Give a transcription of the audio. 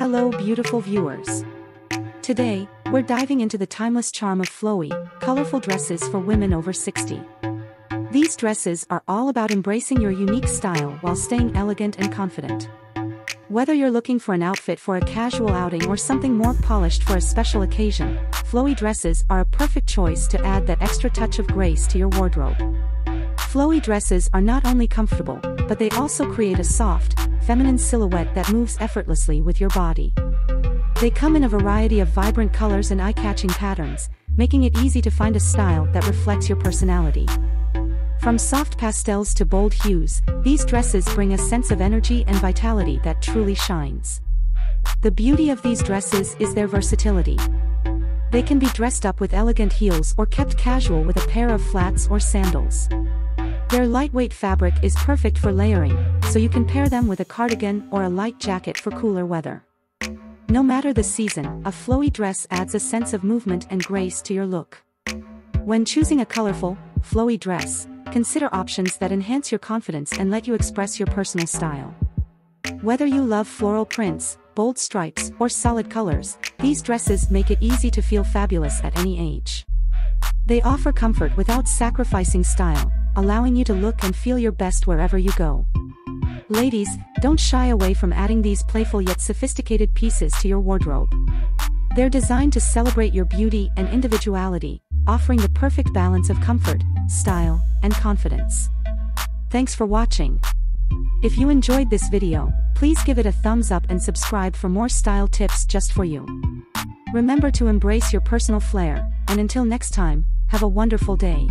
Hello beautiful viewers. Today, we're diving into the timeless charm of flowy, colorful dresses for women over 60. These dresses are all about embracing your unique style while staying elegant and confident. Whether you're looking for an outfit for a casual outing or something more polished for a special occasion, flowy dresses are a perfect choice to add that extra touch of grace to your wardrobe. Flowy dresses are not only comfortable, but they also create a soft, feminine silhouette that moves effortlessly with your body. They come in a variety of vibrant colors and eye-catching patterns, making it easy to find a style that reflects your personality. From soft pastels to bold hues, these dresses bring a sense of energy and vitality that truly shines. The beauty of these dresses is their versatility. They can be dressed up with elegant heels or kept casual with a pair of flats or sandals. Their lightweight fabric is perfect for layering, so you can pair them with a cardigan or a light jacket for cooler weather. No matter the season, a flowy dress adds a sense of movement and grace to your look. When choosing a colorful, flowy dress, consider options that enhance your confidence and let you express your personal style. Whether you love floral prints, bold stripes, or solid colors, these dresses make it easy to feel fabulous at any age. They offer comfort without sacrificing style, allowing you to look and feel your best wherever you go. Ladies, don't shy away from adding these playful yet sophisticated pieces to your wardrobe. They're designed to celebrate your beauty and individuality, offering the perfect balance of comfort, style, and confidence. Thanks for watching. If you enjoyed this video, please give it a thumbs up and subscribe for more style tips just for you. Remember to embrace your personal flair, and until next time, have a wonderful day.